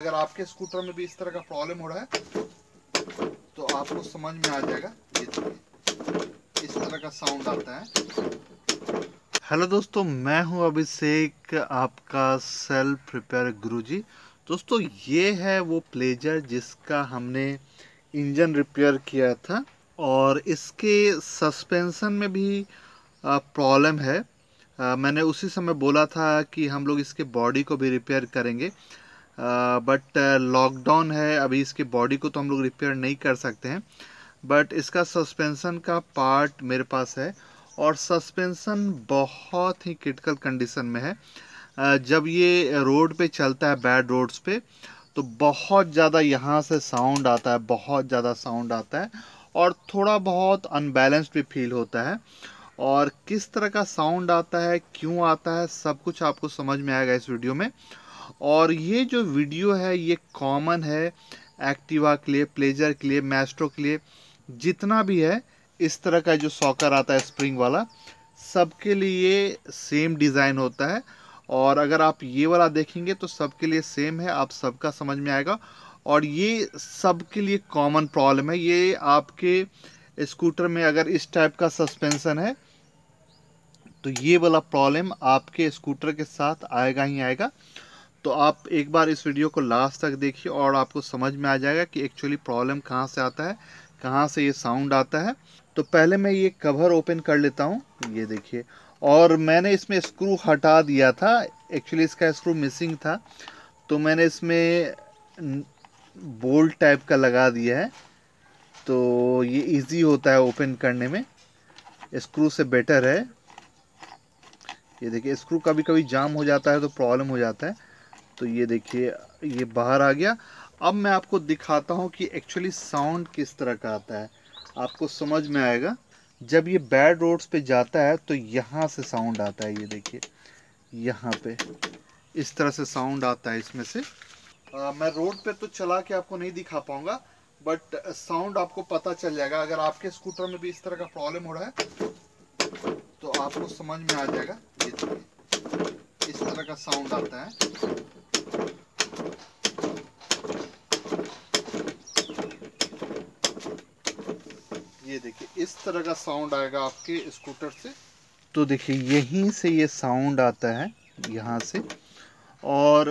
अगर आपके स्कूटर में भी इस तरह का प्रॉब्लम हो रहा है तो आपको समझ में आ जाएगा। ये इस तरह का साउंड आता है। हेलो दोस्तों, मैं हूँ अभिषेक, आपका सेल्फ रिपेयर गुरुजी। दोस्तों, ये है वो प्लेजर जिसका हमने इंजन रिपेयर किया था, और इसके सस्पेंशन में भी प्रॉब्लम है। मैंने उसी समय बोला था कि हम लोग इसके बॉडी को भी रिपेयर करेंगे। बट लॉकडाउन है, अभी इसके बॉडी को तो हम लोग रिपेयर नहीं कर सकते हैं। बट इसका सस्पेंसन का पार्ट मेरे पास है और सस्पेंसन बहुत ही क्रिटिकल कंडीशन में है। जब ये रोड पे चलता है बैड रोड्स पे तो बहुत ज़्यादा यहाँ से साउंड आता है, बहुत ज़्यादा साउंड आता है और थोड़ा बहुत अनबैलेंस्ड भी फील होता है। और किस तरह का साउंड आता है, क्यों आता है, सब कुछ आपको समझ में आएगा इस वीडियो में। और ये जो वीडियो है, ये कॉमन है एक्टिवा के लिए प्लेजर के लिए मैस्ट्रो के लिए, जितना भी है, इस तरह का जो सॉकर आता है स्प्रिंग वाला, सबके लिए सेम डिज़ाइन होता है। और अगर आप ये वाला देखेंगे तो सबके लिए सेम है, आप सबका समझ में आएगा। और ये सबके लिए कॉमन प्रॉब्लम है। ये आपके स्कूटर में अगर इस टाइप का सस्पेंसन है तो ये वाला प्रॉब्लम आपके स्कूटर के साथ आएगा ही आएगा। तो आप एक बार इस वीडियो को लास्ट तक देखिए और आपको समझ में आ जाएगा कि एक्चुअली प्रॉब्लम कहाँ से आता है, कहाँ से ये साउंड आता है। तो पहले मैं ये कवर ओपन कर लेता हूँ, ये देखिए। और मैंने इसमें स्क्रू हटा दिया था एक्चुअली इसका स्क्रू मिसिंग था। तो मैंने इसमें बोल्ट टाइप का लगा दिया है। तो ये इजी होता है ओपन करने में। स्क्रू से बेटर है। ये देखिए स्क्रू कभी कभी जाम हो जाता है तो प्रॉब्लम हो जाता है। तो ये देखिए ये बाहर आ गया। अब मैं आपको दिखाता हूँ कि एक्चुअली साउंड किस तरह का आता है। आपको समझ में आएगा। जब ये बैड रोड्स पे जाता है तो यहाँ से साउंड आता है ये देखिए। यहाँ पे। इस तरह से साउंड आता है इसमें से। आ, मैं रोड पे तो चला के आपको नहीं दिखा पाऊँगा बट साउंड आपको पता चल जाएगा। अगर आपके स्कूटर में भी इस तरह का प्रॉब्लम हो रहा है तो आपको समझ में आ जाएगा। ये इस तरह का साउंड आता है। ये देखिए, इस तरह का साउंड आएगा आपके स्कूटर से। तो देखिए, यहीं से ये साउंड आता है, यहाँ से। और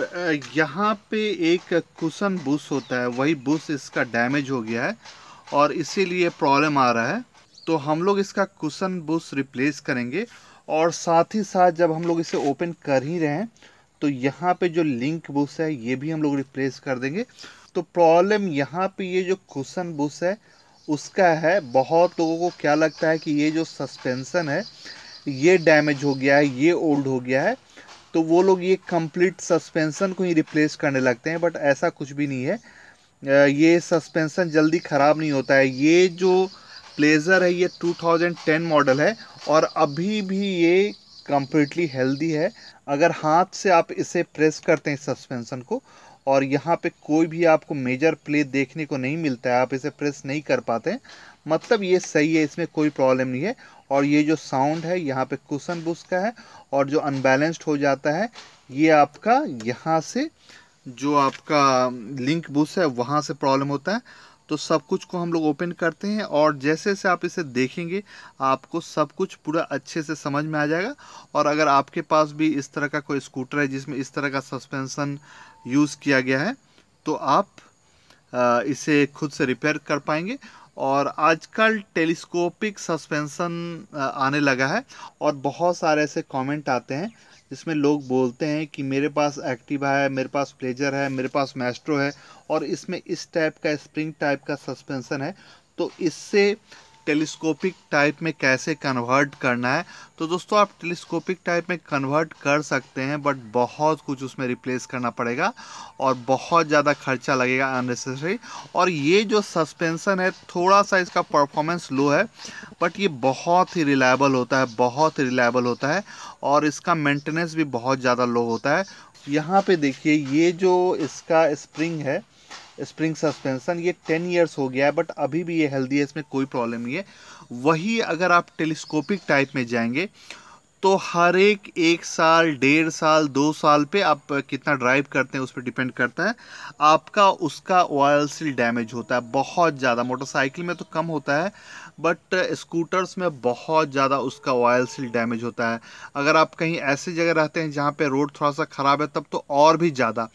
यहाँ पे एक कुशन बुश होता है, वही बुश इसका डैमेज हो गया है और इसीलिए प्रॉब्लम आ रहा है। तो हम लोग इसका कुशन बुश रिप्लेस करेंगे और साथ ही साथ जब हम लोग इसे ओपन कर ही रहे हैं तो यहाँ पे जो लिंक बुश है, ये भी हम लोग रिप्लेस कर देंगे। तो प्रॉब्लम यहाँ पे ये जो कुशन बुश है, उसका है, बहुत लोगों को क्या लगता है कि ये जो सस्पेंसन है, ये डैमेज हो गया है, ये ओल्ड हो गया है तो वो लोग ये कंप्लीट सस्पेंसन को ही रिप्लेस करने लगते हैं बट ऐसा कुछ भी नहीं है। ये सस्पेंसन जल्दी ख़राब नहीं होता है। ये जो प्लेजर है, ये 2010 मॉडल है, और अभी भी ये कम्प्लीटली हेल्दी है। अगर हाथ से आप इसे प्रेस करते हैं सस्पेंसन को, और यहाँ पे कोई भी आपको मेजर प्ले देखने को नहीं मिलता है, आप इसे प्रेस नहीं कर पाते मतलब ये सही है, इसमें कोई प्रॉब्लम नहीं है। और ये जो साउंड है, यहाँ पे कुशन बुश का है, और जो अनबैलेंस्ड हो जाता है, ये आपका यहाँ से, जो आपका लिंक बुश है, वहाँ से प्रॉब्लम होता है। तो सब कुछ को हम लोग ओपन करते हैं और जैसे जैसे आप इसे देखेंगे, आपको सब कुछ पूरा अच्छे से समझ में आ जाएगा। और अगर आपके पास भी इस तरह का कोई स्कूटर है जिसमें इस तरह का सस्पेंसन यूज़ किया गया है तो आप इसे खुद से रिपेयर कर पाएँगे। और आजकल टेलीस्कोपिक सस्पेंसन आने लगा है और बहुत सारे ऐसे कमेंट आते हैं जिसमें लोग बोलते हैं कि मेरे पास एक्टिवा है, मेरे पास प्लेजर है, मेरे पास मैस्ट्रो है और इसमें इस टाइप का स्प्रिंग टाइप का सस्पेंसन है। तो इससे टेलीस्कोपिक टाइप में कैसे कन्वर्ट करना है? तो दोस्तों, आप टेलीस्कोपिक टाइप में कन्वर्ट कर सकते हैं, बट बहुत कुछ उसमें रिप्लेस करना पड़ेगा और बहुत ज़्यादा खर्चा लगेगा अननेसेसरी। और ये जो सस्पेंसन है, थोड़ा सा इसका परफॉर्मेंस लो है, बट ये बहुत ही रिलायबल होता है, बहुत ही रिलायबल होता है और इसका मेंटेनेंस भी बहुत ज़्यादा लो होता है। यहाँ पे देखिए, ये जो इसका स्प्रिंग है स्प्रिंग सस्पेंसन ये टेन ईयर्स हो गया है बट अभी भी ये हेल्दी है, इसमें कोई प्रॉब्लम नहीं है। वही अगर आप टेलीस्कोपिक टाइप में जाएँगे तो हर एक एक साल, डेढ़ साल, दो साल पे आप कितना ड्राइव करते हैं उस पर डिपेंड करता है। आपका, उसका ऑयल सील डैमेज होता है, बहुत ज़्यादा। मोटरसाइकिल में तो कम होता है बट स्कूटर्स में बहुत ज़्यादा उसका ऑयल सील डैमेज होता है। अगर आप कहीं ऐसी जगह रहते हैं जहाँ पे रोड थोड़ा सा ख़राब है, तब तो और भी ज़्यादा।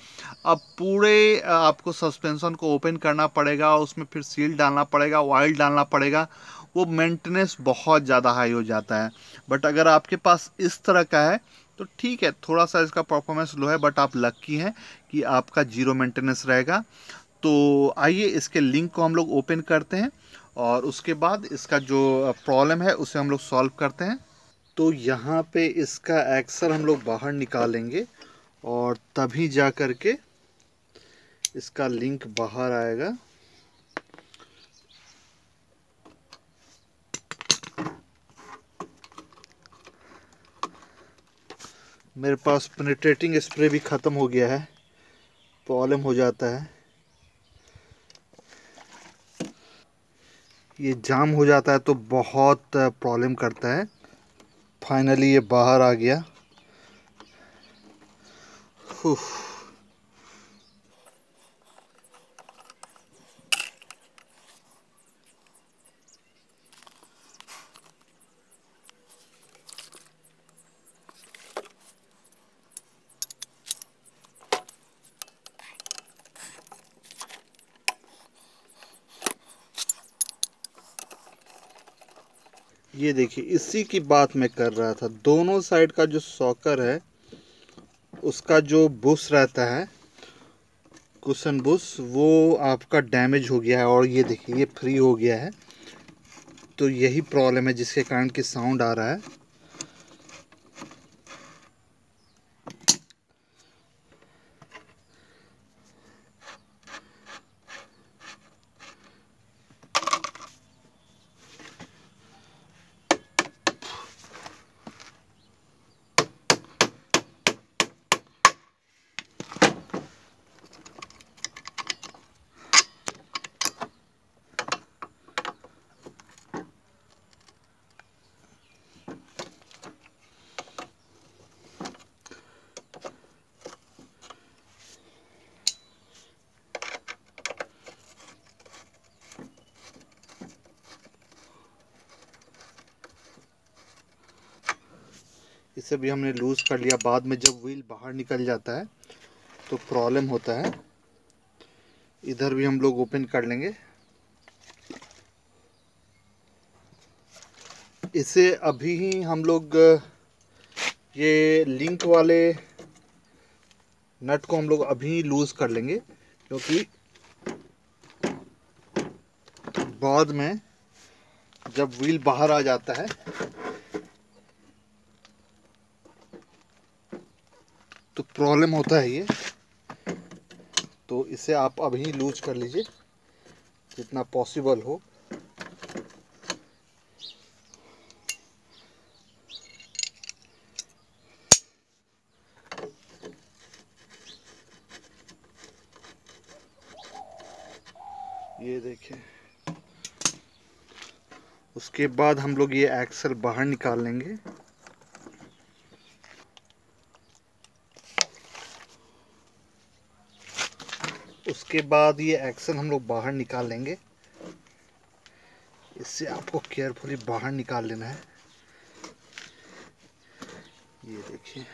अब पूरे आपको सस्पेंसन को ओपन करना पड़ेगा, उसमें फिर सील डालना पड़ेगा ऑयल डालना पड़ेगा, वो मेंटेनेंस बहुत ज़्यादा हाई हो जाता है। बट अगर आपके पास इस तरह का है तो ठीक है, थोड़ा सा इसका परफॉर्मेंस लो है, बट आप लक्की हैं कि आपका ज़ीरो मेंटेनेंस रहेगा। तो आइए इसके लिंक को हम लोग ओपन करते हैं। और उसके बाद इसका जो प्रॉब्लम है, उसे हम लोग सॉल्व करते हैं। तो यहाँ पे इसका एक्सल हम लोग बाहर निकालेंगे और तभी जा कर के इसका लिंक बाहर आएगा। मेरे पास पेनिट्रेटिंग स्प्रे भी ख़त्म हो गया है प्रॉब्लम हो जाता है। ये जाम हो जाता है तो बहुत प्रॉब्लम करता है। फाइनली ये बाहर आ गया। ये देखिए, इसी की बात मैं कर रहा था। दोनों साइड का जो सॉकर है, उसका जो बुश रहता है, कुशन बुश वो आपका डैमेज हो गया है और ये देखिए, ये फ्री हो गया है। तो यही प्रॉब्लम है जिसके कारण कि साउंड आ रहा है। इसे भी हमने लूज़ कर लिया। बाद में जब व्हील बाहर निकल जाता है तो प्रॉब्लम होता है। इधर भी हम लोग ओपन कर लेंगे। इसे अभी ही हम लोग, ये लिंक वाले नट को हम लोग अभी लूज़ कर लेंगे, क्योंकि बाद में जब व्हील बाहर आ जाता है तो प्रॉब्लम होता है ये। तो इसे आप अभी लूज कर लीजिए, जितना पॉसिबल हो। ये देखिए। उसके बाद हम लोग ये एक्सल बाहर निकाल लेंगे। उसके बाद ये एक्शन हम लोग बाहर निकाल लेंगे। इससे आपको केयरफुली बाहर निकाल लेना है। ये देखिए,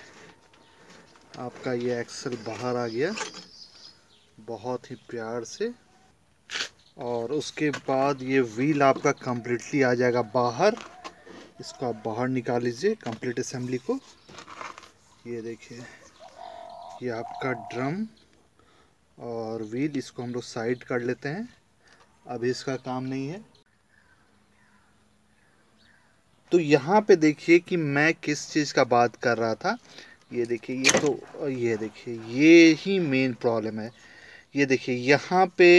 आपका ये एक्सल बाहर आ गया। बहुत ही प्यार से। और उसके बाद ये व्हील आपका कम्प्लीटली आ जाएगा बाहर। इसको आप बाहर निकाल लीजिए कंप्लीट असेंबली को। ये देखिए, ये आपका ड्रम और व्हील इसको हम लोग साइड कर लेते हैं। अभी इसका काम नहीं है। तो यहाँ पे देखिए कि मैं किस चीज़ का बात कर रहा था। ये देखिए, ये तो ये देखिए, ये ही मेन प्रॉब्लम है। ये देखिए, यहाँ पे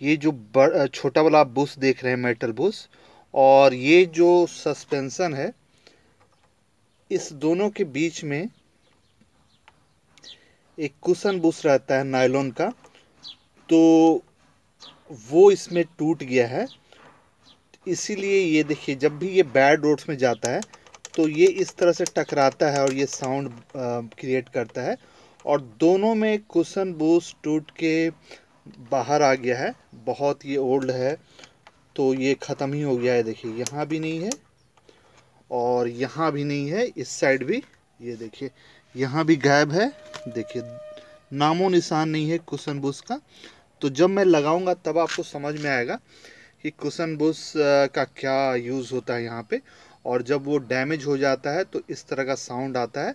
ये जो बड़, छोटा वाला बुश देख रहे हैं मेटल बुश और ये जो सस्पेंसन है, इस दोनों के बीच में एक कुशन बुश रहता है नायलॉन का तो वो इसमें टूट गया है। इसीलिए ये देखिए, जब भी ये बैड रोड्स में जाता है तो ये इस तरह से टकराता है और ये साउंड क्रिएट करता है। और दोनों में कुशन बूस्ट टूट के बाहर आ गया है। बहुत ये ओल्ड है तो ये ख़त्म ही हो गया है। देखिए, यहाँ भी नहीं है और यहाँ भी नहीं है, इस साइड भी। ये देखिए यहाँ भी गायब है। देखिए, नामो निशान नहीं है कुशन बुश का। तो जब मैं लगाऊँगा, तब आपको समझ में आएगा कि कुशन बुश का क्या यूज़ होता है यहाँ पे। और जब वो डैमेज हो जाता है तो इस तरह का साउंड आता है।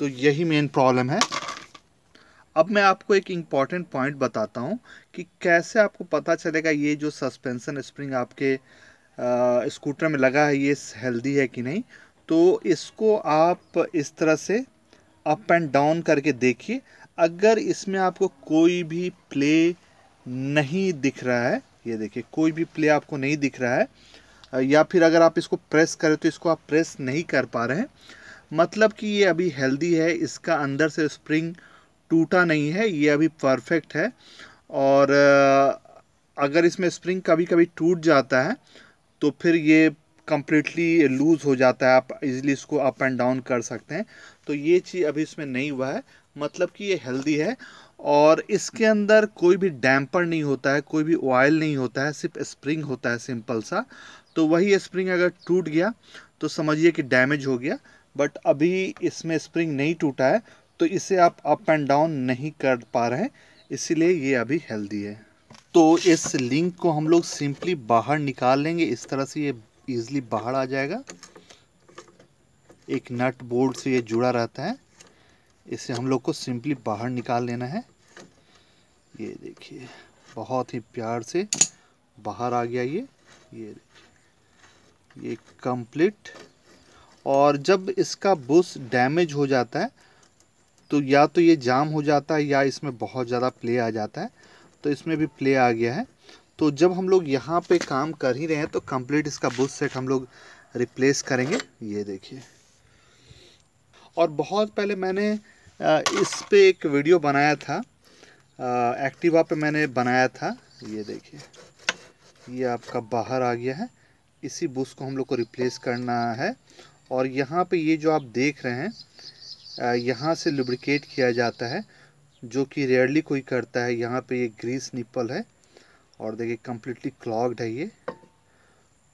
तो यही मेन प्रॉब्लम है। अब मैं आपको एक इंपॉर्टेंट पॉइंट बताता हूँ कि कैसे आपको पता चलेगा ये जो सस्पेंसन स्प्रिंग आपके स्कूटर में लगा है, ये हेल्दी है कि नहीं। तो इसको आप इस तरह से अप एंड डाउन करके देखिए, अगर इसमें आपको कोई भी प्ले नहीं दिख रहा है, ये देखिए, कोई भी प्ले आपको नहीं दिख रहा है, या फिर अगर आप इसको प्रेस करें तो इसको आप प्रेस नहीं कर पा रहे हैं मतलब कि ये अभी हेल्दी है, इसका अंदर से स्प्रिंग टूटा नहीं है, ये अभी परफेक्ट है, और अगर इसमें स्प्रिंग कभी कभी टूट जाता है तो फिर ये कम्प्लीटली लूज़ हो जाता है, आप इजीली इसको अप एंड डाउन कर सकते हैं। तो ये चीज़ अभी इसमें नहीं हुआ है। मतलब कि ये हेल्दी है और इसके अंदर कोई भी डैम्पर नहीं होता है, कोई भी ऑयल नहीं होता है, सिर्फ़ स्प्रिंग होता है सिंपल सा। तो वही स्प्रिंग अगर टूट गया तो समझिए कि डैमेज हो गया बट अभी इसमें स्प्रिंग नहीं टूटा है तो इसे आप अप एंड डाउन नहीं कर पा रहे हैं। इसीलिए ये अभी हेल्दी है। तो इस लिंक को हम लोग सिंपली बाहर निकाल लेंगे। इस तरह से ये इजली बाहर आ जाएगा। एक नट बोल्ट से ये जुड़ा रहता है। इसे हम लोग को सिंपली बाहर निकाल लेना है। ये देखिए, बहुत ही प्यार से बाहर आ गया ये। ये देखिए, ये कंप्लीट और जब इसका बुश डैमेज हो जाता है तो या तो ये जाम हो जाता है या इसमें बहुत ज़्यादा प्ले आ जाता है। तो इसमें भी प्ले आ गया है। तो जब हम लोग यहाँ पे काम कर ही रहे हैं तो कंप्लीट इसका बुश सेट हम लोग रिप्लेस करेंगे। ये देखिए। और बहुत पहले मैंने इस पे एक वीडियो बनाया था। एक्टिवा पे मैंने बनाया था। ये देखिए, ये आपका बाहर आ गया है। इसी बुश को हम लोग को रिप्लेस करना है। और यहाँ पे ये जो आप देख रहे हैं यहाँ से लुब्रिकेट किया जाता है, जो कि रेयरली कोई करता है। यहाँ पे ये ग्रीस निप्पल है। और देखिए कम्प्लीटली क्लॉग्ड है ये।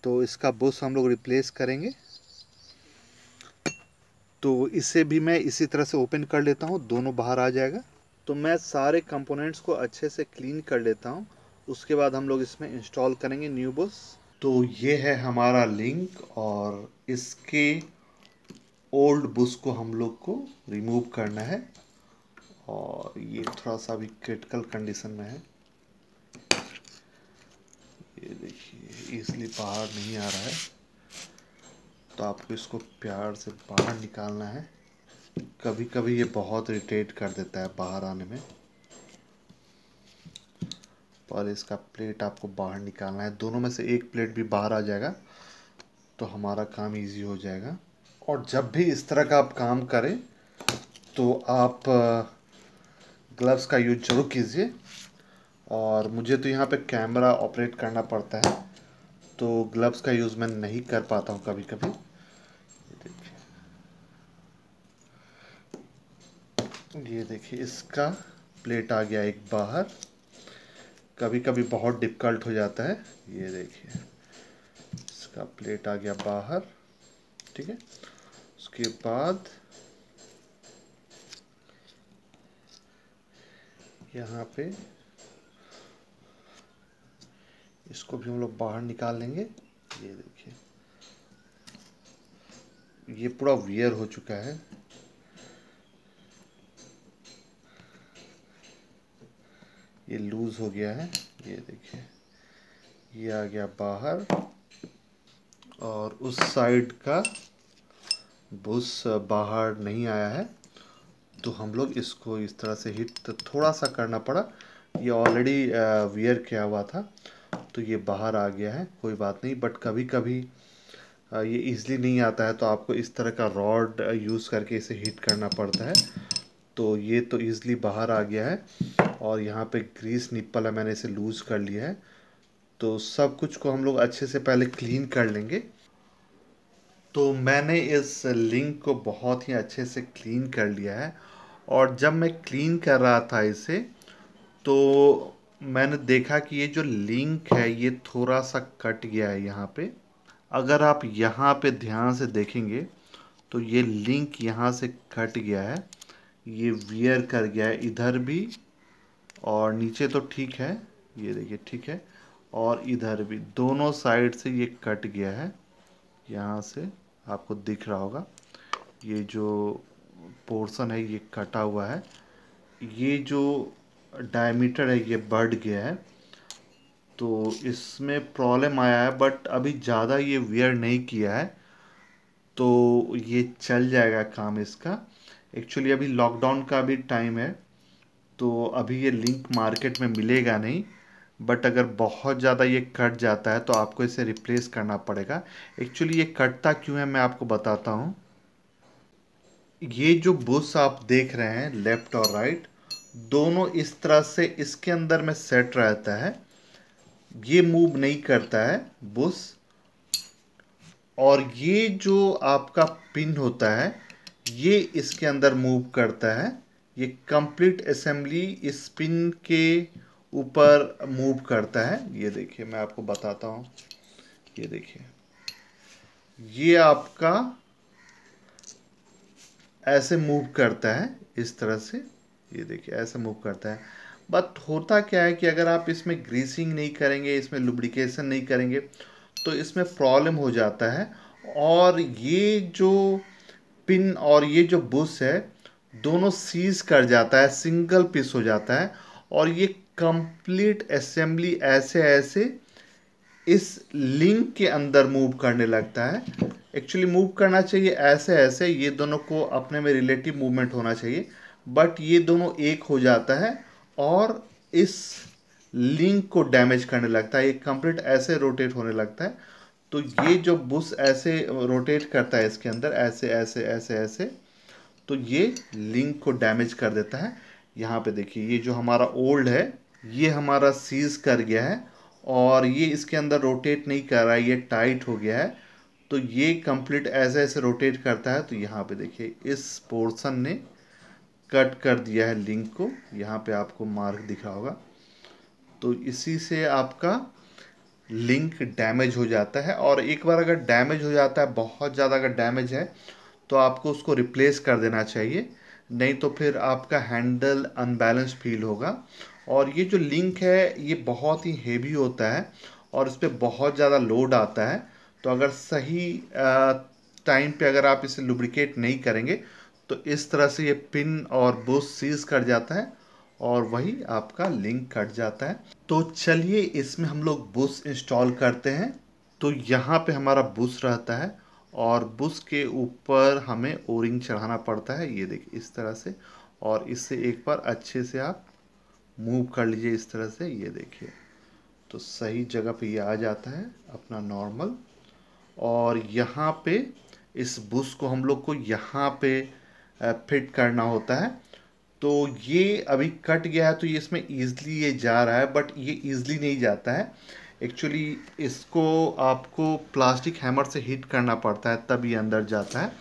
तो इसका बुश हम लोग रिप्लेस करेंगे। तो इसे भी मैं इसी तरह से ओपन कर लेता हूँ, दोनों बाहर आ जाएगा। तो मैं सारे कंपोनेंट्स को अच्छे से क्लीन कर लेता हूँ। उसके बाद हम लोग इसमें इंस्टॉल करेंगे न्यू बुश तो ये है हमारा लिंक और इसके ओल्ड बुस को हम लोग को रिमूव करना है। और ये थोड़ा सा भी क्रिटिकल कंडीशन में है। ये देखिए, इसलिए बाहर नहीं आ रहा है। तो आपको इसको प्यार से बाहर निकालना है। कभी कभी ये बहुत इरिटेट कर देता है बाहर आने में। पर इसका प्लेट आपको बाहर निकालना है। दोनों में से एक प्लेट भी बाहर आ जाएगा तो हमारा काम इजी हो जाएगा। और जब भी इस तरह का आप काम करें तो आप ग्लव्स का यूज़ ज़रूर कीजिए। और मुझे तो यहाँ पे कैमरा ऑपरेट करना पड़ता है तो ग्लव्स का यूज़ मैं नहीं कर पाता हूँ कभी कभी ये देखिए, इसका प्लेट आ गया एक बाहर। कभी कभी बहुत डिफ़िकल्ट हो जाता है। ये देखिए, इसका प्लेट आ गया बाहर, ठीक है? उसके बाद यहाँ पे इसको भी हम लोग बाहर निकाल लेंगे। ये देखिए, ये पूरा वियर हो चुका है। ये लूज हो गया है। ये देखिए। ये आ गया बाहर और उस साइड का बुश बाहर नहीं आया है। तो हम लोग इसको इस तरह से हिट थोड़ा सा करना पड़ा। ये ऑलरेडी वियर किया हुआ था। तो ये बाहर आ गया है। कोई बात नहीं। बट कभी कभी ये इजली नहीं आता है। तो आपको इस तरह का रॉड यूज़ करके इसे हीट करना पड़ता है। तो ये तो ईज़िली बाहर आ गया है और यहाँ पे ग्रीस निप्पल है, मैंने इसे लूज़ कर लिया है। तो सब कुछ को हम लोग अच्छे से पहले क्लीन कर लेंगे। तो मैंने इस लिंक को बहुत ही अच्छे से क्लीन कर लिया है। और जब मैं क्लीन कर रहा था इसे तो मैंने देखा कि ये जो लिंक है, ये थोड़ा सा कट गया है यहाँ पे। अगर आप यहाँ पे ध्यान से देखेंगे तो ये लिंक यहाँ से कट गया है। ये वियर कर गया है, इधर भी और नीचे तो ठीक है, ये देखिए ठीक है, और इधर भी। दोनों साइड से ये कट गया है, यहाँ से आपको दिख रहा होगा, ये जो पोर्शन है, ये कटा हुआ है। ये जो डायमीटर है, ये बढ़ गया है तो इसमें प्रॉब्लम आया है बट अभी ज़्यादा ये वियर नहीं किया है तो ये चल जाएगा काम इसका। एक्चुअली अभी लॉकडाउन का भी टाइम है तो अभी ये लिंक मार्केट में मिलेगा नहीं बट अगर बहुत ज़्यादा ये कट जाता है तो आपको इसे रिप्लेस करना पड़ेगा। एक्चुअली ये कटता क्यों है, मैं आपको बताता हूँ। ये जो बुश आप देख रहे हैं लेफ़्ट और राइट दोनों इस तरह से इसके अंदर में सेट रहता है। ये मूव नहीं करता है बुश और ये जो आपका पिन होता है ये इसके अंदर मूव करता है। ये कंप्लीट असेंबली इस पिन के ऊपर मूव करता है। ये देखिए, मैं आपको बताता हूँ। ये देखिए। ये आपका ऐसे मूव करता है, इस तरह से। ये देखिए, ऐसे मूव करता है। बट होता क्या है कि अगर आप इसमें ग्रीसिंग नहीं करेंगे, इसमें लुब्रिकेशन नहीं करेंगे तो इसमें प्रॉब्लम हो जाता है। और ये जो पिन और ये जो बुश है, दोनों सीज कर जाता है सिंगल पीस हो जाता है और ये कंप्लीट असेंबली ऐसे ऐसे इस लिंक के अंदर मूव करने लगता है। एक्चुअली मूव करना चाहिए, ऐसे ऐसे, ये दोनों को अपने में रिलेटिव मूवमेंट होना चाहिए। बट ये दोनों एक हो जाता है और इस लिंक को डैमेज करने लगता है, ये कंप्लीट ऐसे रोटेट होने लगता है। तो ये जो बुश ऐसे रोटेट करता है इसके अंदर, ऐसे ऐसे ऐसे ऐसे तो ये लिंक को डैमेज कर देता है। यहाँ पे देखिए, ये जो हमारा ओल्ड है, ये हमारा सीज कर गया है और ये इसके अंदर रोटेट नहीं कर रहा है, ये टाइट हो गया है। तो ये कंप्लीट ऐसे ऐसे रोटेट करता है। तो यहाँ पे देखिए, इस पोर्शन ने कट कर दिया है लिंक को। यहाँ पे आपको मार्क दिखा होगा। तो इसी से आपका लिंक डैमेज हो जाता है और एक बार अगर डैमेज हो जाता है, बहुत ज़्यादा अगर डैमेज है तो आपको उसको रिप्लेस कर देना चाहिए। नहीं तो फिर आपका हैंडल अनबैलेंस फील होगा। और ये जो लिंक है, ये बहुत ही हेवी होता है और इस पर बहुत ज़्यादा लोड आता है। तो अगर सही टाइम पे अगर आप इसे लुब्रिकेट नहीं करेंगे तो इस तरह से ये पिन और बुश सीज कर जाता है और वही आपका लिंक कट जाता है। तो चलिए इसमें हम लोग बुश इंस्टॉल करते हैं। तो यहाँ पे हमारा बुश रहता है और बुश के ऊपर हमें ओरिंग चढ़ाना पड़ता है। ये देखिए, इस तरह से और इससे एक बार अच्छे से आप मूव कर लीजिए इस तरह से। ये देखिए तो सही जगह पे ये आ जाता है अपना नॉर्मल और यहाँ पे इस बुश को हम लोग को यहाँ पे फिट करना होता है। तो ये अभी कट गया है तो ये इसमें ईजली ये जा रहा है बट ये ईज़िली नहीं जाता है। एक्चुअली इसको आपको प्लास्टिक हैमर से हिट करना पड़ता है, तब ये अंदर जाता है।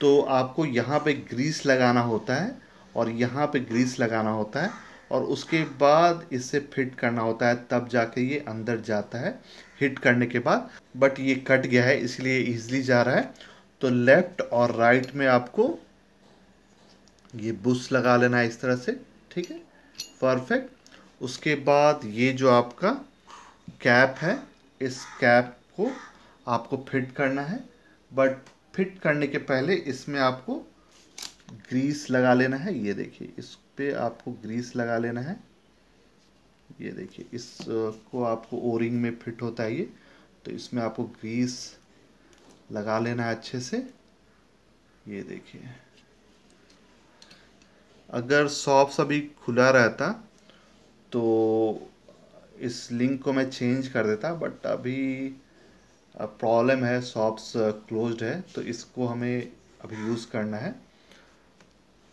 तो आपको यहाँ पे ग्रीस लगाना होता है और यहाँ पे ग्रीस लगाना होता है और उसके बाद इसे फिट करना होता है, तब जाके ये अंदर जाता है हिट करने के बाद। बट ये कट गया है, इसलिए इजीली जा रहा है। तो लेफ़्ट और राइट में आपको ये बुश लगा लेना है इस तरह से, ठीक है? परफेक्ट उसके बाद ये जो आपका कैप है, इस कैप को आपको फिट करना है बट फिट करने के पहले इसमें आपको ग्रीस लगा लेना है। ये देखिए, इस पे आपको ग्रीस लगा लेना है। ये देखिए इसको आपको ओरिंग में फिट होता है ये। तो इसमें आपको ग्रीस लगा लेना है अच्छे से। ये देखिए। अगर सॉफ्ट अभी खुला रहता तो इस लिंक को मैं चेंज कर देता बट अभी प्रॉब्लम है शॉप्स क्लोज्ड है तो इसको हमें अभी यूज़ करना है।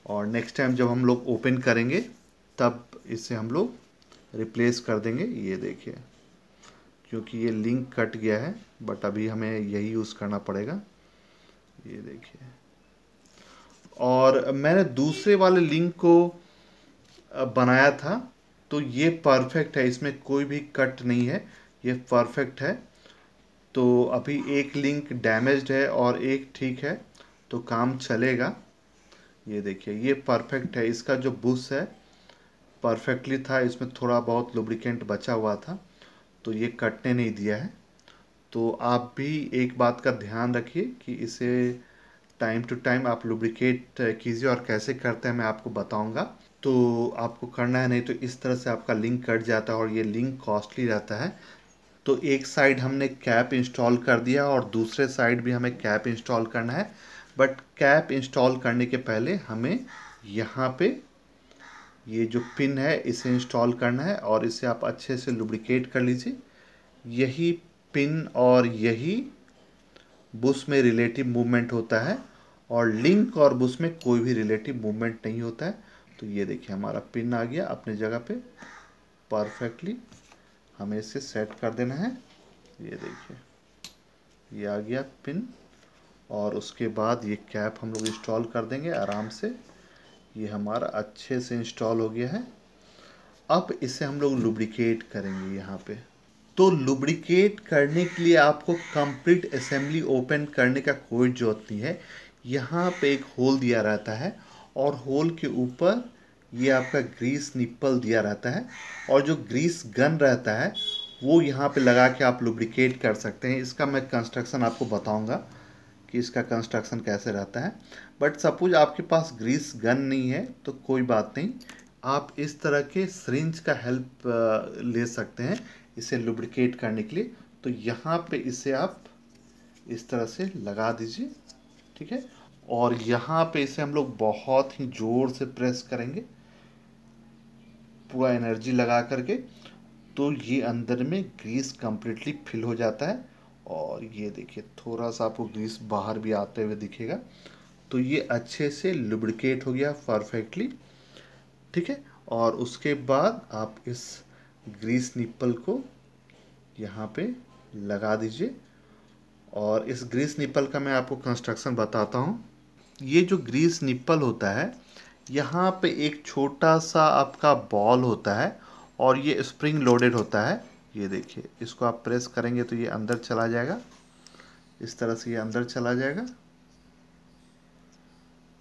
और नेक्स्ट टाइम जब हम लोग ओपन करेंगे, तब इसे हम लोग रिप्लेस कर देंगे, ये देखिए। क्योंकि ये लिंक कट गया है बट अभी हमें यही यूज़ करना पड़ेगा। ये देखिए। और मैंने दूसरे वाले लिंक को बनाया था तो ये परफेक्ट है, इसमें कोई भी कट नहीं है, ये परफेक्ट है। तो अभी एक लिंक डैमेज्ड है और एक ठीक है तो काम चलेगा। ये देखिए, ये परफेक्ट है, इसका जो बुश है परफेक्टली था, इसमें थोड़ा बहुत लुब्रिकेंट बचा हुआ था तो ये कटने नहीं दिया है। तो आप भी एक बात का ध्यान रखिए कि इसे टाइम टू टाइम आप लुब्रिकेट कीजिए और कैसे करते हैं मैं आपको बताऊँगा। तो आपको करना है, नहीं तो इस तरह से आपका लिंक कट जाता है और ये लिंक कॉस्टली रहता है। तो एक साइड हमने कैप इंस्टॉल कर दिया और दूसरे साइड भी हमें कैप इंस्टॉल करना है। बट कैप इंस्टॉल करने के पहले हमें यहाँ पे ये जो पिन है, इसे इंस्टॉल करना है और इसे आप अच्छे से लुब्रिकेट कर लीजिए। यही पिन और यही बुश में रिलेटिव मूवमेंट होता है और लिंक और बुश में कोई भी रिलेटिव मूवमेंट नहीं होता है। तो ये देखिए, हमारा पिन आ गया अपने जगह पे। परफेक्टली हमें इसे सेट कर देना है। ये देखिए, ये आ गया पिन और उसके बाद ये कैप हम लोग इंस्टॉल कर देंगे आराम से। ये हमारा अच्छे से इंस्टॉल हो गया है। अब इसे हम लोग लुब्रिकेट करेंगे यहाँ पे। तो लुब्रिकेट करने के लिए आपको कंप्लीट असेंबली ओपन करने का कोई ज़रूरत नहीं है। यहाँ पे एक होल दिया रहता है और होल के ऊपर ये आपका ग्रीस निप्पल दिया रहता है और जो ग्रीस गन रहता है, वो यहाँ पे लगा के आप लुब्रिकेट कर सकते हैं। इसका मैं कंस्ट्रक्शन आपको बताऊँगा कि इसका कंस्ट्रक्शन कैसे रहता है। बट सपोज़ आपके पास ग्रीस गन नहीं है तो कोई बात नहीं। आप इस तरह के सरिंज का हेल्प ले सकते हैं इसे लुब्रिकेट करने के लिए। तो यहाँ पे इसे आप इस तरह से लगा दीजिए, ठीक है? और यहाँ पे इसे हम लोग बहुत ही ज़ोर से प्रेस करेंगे। पूरा एनर्जी लगा करके तो ये अंदर में ग्रीस कम्प्लीटली फिल हो जाता है। और ये देखिए, थोड़ा सा आपको ग्रीस बाहर भी आते हुए दिखेगा। तो ये अच्छे से लुब्रिकेट हो गया परफेक्टली ठीक है? और उसके बाद आप इस ग्रीस निप्पल को यहाँ पे लगा दीजिए। और इस ग्रीस निप्पल का मैं आपको कंस्ट्रक्शन बताता हूँ। ये जो ग्रीस निप्पल होता है, यहाँ पे एक छोटा सा आपका बॉल होता है और ये स्प्रिंग लोडेड होता है। ये देखिए, इसको आप प्रेस करेंगे तो ये अंदर चला जाएगा। इस तरह से ये अंदर चला जाएगा।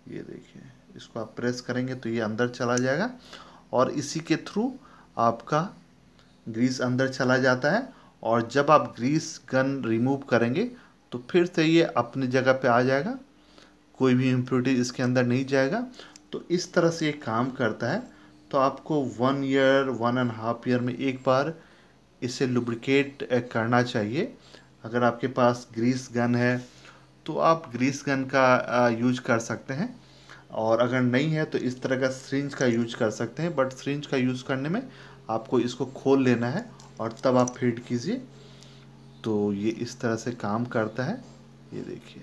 ये देखिए, इसको आप प्रेस करेंगे तो ये अंदर चला जाएगा और इसी के थ्रू आपका ग्रीस अंदर चला जाता है और जब आप ग्रीस गन रिमूव करेंगे तो फिर से ये अपनी जगह पे आ जाएगा, कोई भी इम्प्योरिटी इसके अंदर नहीं जाएगा। तो इस तरह से ये काम करता है। तो आपको one year one and half year में एक बार इसे लुब्रिकेट करना चाहिए। अगर आपके पास ग्रीस गन है तो आप ग्रीस गन का यूज़ कर सकते हैं। और अगर नहीं है तो इस तरह का सरिंज का यूज़ कर सकते हैं। बट सरिंज का यूज़ करने में आपको इसको खोल लेना है और तब आप फ़ीड कीजिए। तो ये इस तरह से काम करता है। ये देखिए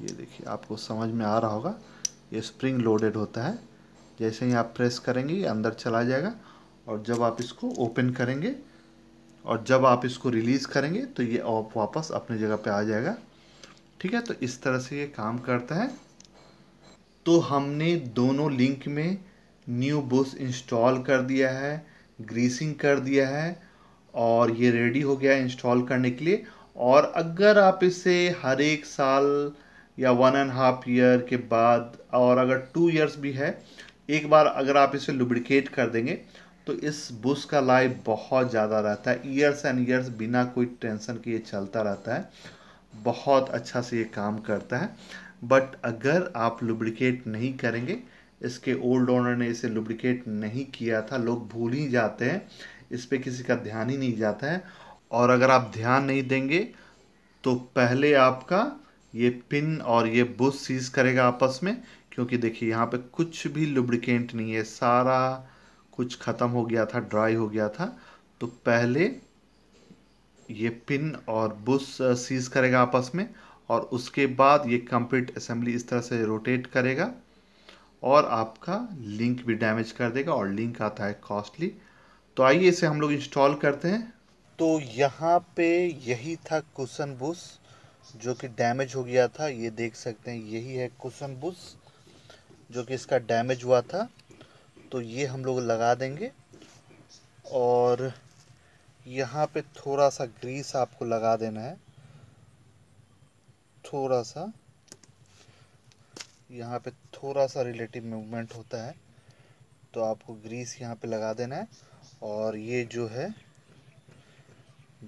ये देखिए, आपको समझ में आ रहा होगा। ये स्प्रिंग लोडेड होता है। जैसे ही आप प्रेस करेंगे, ये अंदर चला जाएगा। और जब आप इसको ओपन करेंगे और जब आप इसको रिलीज़ करेंगे तो ये वापस अपनी जगह पे आ जाएगा। ठीक है तो इस तरह से ये काम करता है। तो हमने दोनों लिंक में न्यू बुश इंस्टॉल कर दिया है ग्रीसिंग कर दिया है, और ये रेडी हो गया इंस्टॉल करने के लिए। और अगर आप इसे हर एक साल या वन एंड हाफ़ ईयर के बाद, और अगर टू ईयर्स भी है, एक बार अगर आप इसे लुब्रिकेट कर देंगे तो इस बुश का लाइफ बहुत ज़्यादा रहता है। ईयर्स एंड ईयर्स बिना कोई टेंशन के ये चलता रहता है। बहुत अच्छा से ये काम करता है। बट अगर आप लुब्रिकेट नहीं करेंगे, इसके ओल्ड ओनर ने इसे लुब्रिकेट नहीं किया था, लोग भूल ही जाते हैं, इस पर किसी का ध्यान ही नहीं जाता है। और अगर आप ध्यान नहीं देंगे तो पहले आपका ये पिन और ये बुश सीज करेगा आपस में, क्योंकि देखिए यहाँ पे कुछ भी लुब्रिकेंट नहीं है, सारा कुछ ख़त्म हो गया था ड्राई हो गया था। तो पहले ये पिन और बुश सीज करेगा आपस में और उसके बाद ये कंप्लीट असेंबली इस तरह से रोटेट करेगा और आपका लिंक भी डैमेज कर देगा और लिंक आता है कॉस्टली तो आइए इसे हम लोग इंस्टॉल करते हैं। तो यहाँ पे यही था कुशन बुश जो कि डैमेज हो गया था। ये देख सकते हैं, यही है कुशन बुश जो कि इसका डैमेज हुआ था। तो ये हम लोग लगा देंगे और यहाँ पे थोड़ा सा ग्रीस आपको लगा देना है। थोड़ा सा। यहाँ पे थोड़ा सा रिलेटिव मूवमेंट होता है। तो आपको ग्रीस यहाँ पे लगा देना है। और ये जो है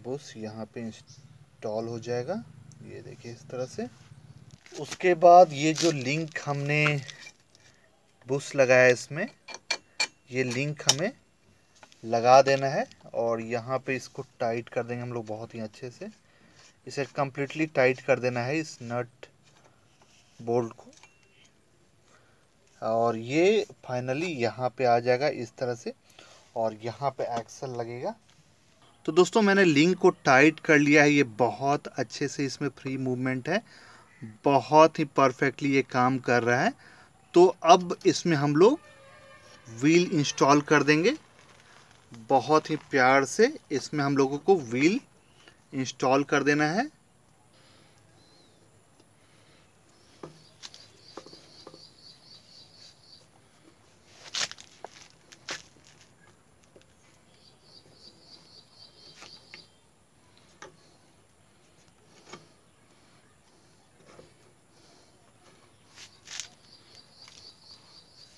बुश यहाँ पे इंस्टॉल हो जाएगा। ये देखिए इस तरह से। उसके बाद ये जो लिंक हमने बुश लगाया इसमें, ये लिंक हमें लगा देना है और यहाँ पे इसको टाइट कर देंगे हम लोग बहुत ही अच्छे से। इसे कम्प्लीटली टाइट कर देना है इस नट बोल्ट को। और ये फाइनली यहाँ पे आ जाएगा इस तरह से और यहाँ पे एक्सल लगेगा। तो दोस्तों, मैंने लिंक को टाइट कर लिया है। ये बहुत अच्छे से इसमें फ्री मूवमेंट है। बहुत ही परफेक्टली ये काम कर रहा है। तो अब इसमें हम लोग व्हील इंस्टॉल कर देंगे। बहुत ही प्यार से इसमें हम लोगों को व्हील इंस्टॉल कर देना है।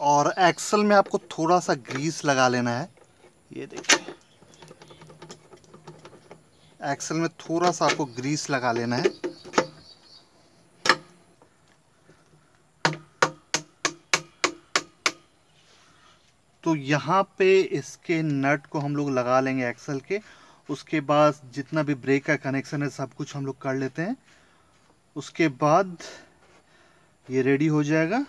और एक्सल में आपको थोड़ा सा ग्रीस लगा लेना है। ये देखिए। एक्सल में थोड़ा सा आपको ग्रीस लगा लेना है। तो यहाँ पे इसके नट को हम लोग लगा लेंगे एक्सल के। उसके बाद जितना भी ब्रेक का कनेक्शन है, सब कुछ हम लोग कर लेते हैं। उसके बाद ये रेडी हो जाएगा।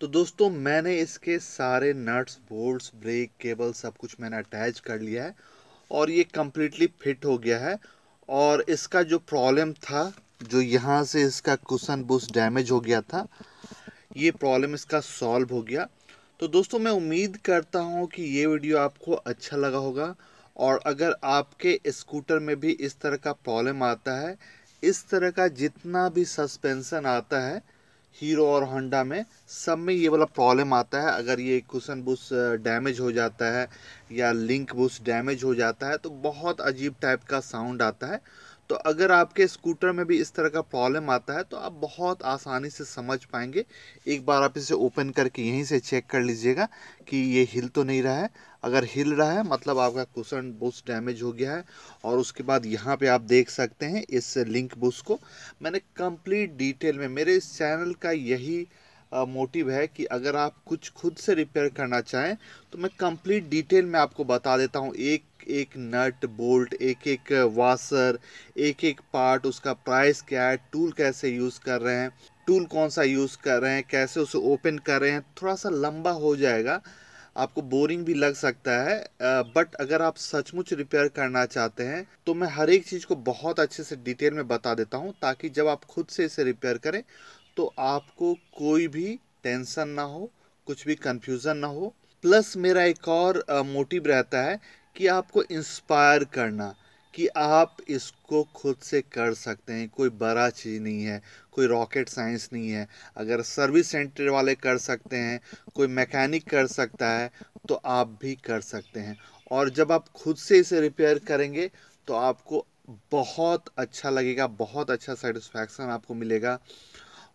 तो दोस्तों, मैंने इसके सारे नट्स बोल्ट्स ब्रेक केबल सब कुछ मैंने अटैच कर लिया है और ये कम्प्लीटली फिट हो गया है। और इसका जो प्रॉब्लम था, जो यहाँ से इसका कुशन बुश डैमेज हो गया था, ये प्रॉब्लम इसका सॉल्व हो गया। तो दोस्तों, मैं उम्मीद करता हूँ कि ये वीडियो आपको अच्छा लगा होगा और अगर आपके स्कूटर में भी इस तरह का प्रॉब्लम आता है, इस तरह का जितना भी सस्पेंसन आता है हीरो और होंडा में सब में ये वाला प्रॉब्लम आता है। अगर ये कुशन बुश डैमेज हो जाता है या लिंक बुश डैमेज हो जाता है तो बहुत अजीब टाइप का साउंड आता है। तो अगर आपके स्कूटर में भी इस तरह का प्रॉब्लम आता है तो आप बहुत आसानी से समझ पाएँगे। एक बार आप इसे ओपन करके यहीं से चेक कर लीजिएगा कि ये हिल तो नहीं रहा है। अगर हिल रहा है मतलब आपका कुशन बुश डैमेज हो गया है, और उसके बाद यहाँ पे आप देख सकते हैं इस लिंक बुश को। मैंने कंप्लीट डिटेल में, मेरे इस चैनल का यही मोटिव है कि अगर आप कुछ खुद से रिपेयर करना चाहें तो मैं कंप्लीट डिटेल में आपको बता देता हूँ। एक एक नट बोल्ट, एक एक वाशर एक एक पार्ट, उसका प्राइस क्या है, टूल कैसे यूज़ कर रहे हैं, टूल कौन सा यूज़ कर रहे हैं, कैसे उसे ओपन कर रहे हैं, थोड़ा सा लंबा हो जाएगा आपको बोरिंग भी लग सकता है बट अगर आप सचमुच रिपेयर करना चाहते हैं तो मैं हर एक चीज़ को बहुत अच्छे से डिटेल में बता देता हूँ, ताकि जब आप खुद से इसे रिपेयर करें तो आपको कोई भी टेंशन ना हो, कुछ भी कन्फ्यूज़न ना हो। प्लस मेरा एक और मोटिव रहता है कि आपको इंस्पायर करना। कि आप इसको खुद से कर सकते हैं, कोई बड़ा चीज़ नहीं है, कोई रॉकेट साइंस नहीं है। अगर सर्विस सेंटर वाले कर सकते हैं, कोई मैकेनिक कर सकता है तो आप भी कर सकते हैं। और जब आप खुद से इसे रिपेयर करेंगे तो आपको बहुत अच्छा लगेगा, बहुत अच्छा सेटिस्फैक्शन आपको मिलेगा।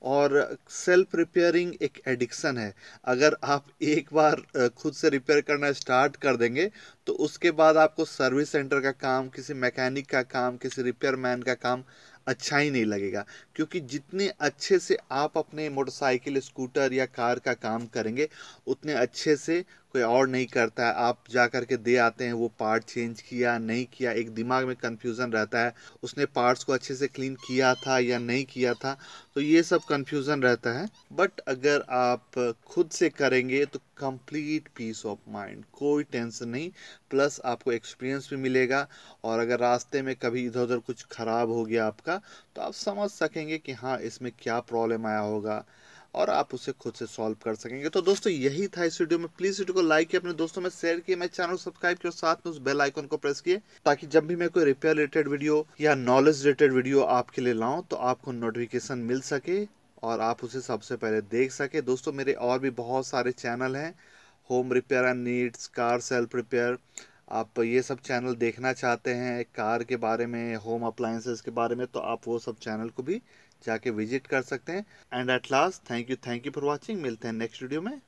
और सेल्फ रिपेयरिंग एक एडिक्शन है। अगर आप एक बार खुद से रिपेयर करना स्टार्ट कर देंगे तो उसके बाद आपको सर्विस सेंटर का काम, किसी मैकेनिक का काम, किसी रिपेयर मैन का काम अच्छा ही नहीं लगेगा। क्योंकि जितने अच्छे से आप अपने मोटरसाइकिल स्कूटर या कार का काम करेंगे, उतने अच्छे से कोई और नहीं करता है आप जा कर के दे आते हैं, वो पार्ट चेंज किया, नहीं किया, एक दिमाग में कन्फ्यूज़न रहता है, उसने पार्ट्स को अच्छे से क्लीन किया था या नहीं किया था तो ये सब कन्फ्यूज़न रहता है। बट अगर आप खुद से करेंगे तो कंप्लीट पीस ऑफ़ माइंड कोई टेंशन नहीं प्लस आपको एक्सपीरियंस भी मिलेगा, और अगर रास्ते में कभी इधर उधर कुछ ख़राब हो गया आपका तो आप समझ सकेंगे कि हाँ इसमें क्या प्रॉब्लम आया होगा। और आप उसे खुद से सॉल्व कर सकेंगे। तो दोस्तों, यही था इस वीडियो में। प्लीज़ वीडियो को लाइक किया, अपने दोस्तों में शेयर किया, मेरे चैनल सब्सक्राइब किया और साथ में उस बेल आइकन को प्रेस किए ताकि जब भी मैं कोई रिपेयर रिलेटेड वीडियो या नॉलेज रिलेटेड वीडियो आपके लिए लाऊं तो आपको नोटिफिकेशन मिल सके और आप उसे सबसे पहले देख सके। दोस्तों, मेरे और भी बहुत सारे चैनल हैं। Home repair and needs car self repair आप ये सब चैनल देखना चाहते हैं कार के बारे में होम अप्लाइंसेस के बारे में तो आप वो सब चैनल को भी जाके विज़िट कर सकते हैं। And at last thank you thank you for watching मिलते हैं नेक्स्ट वीडियो में।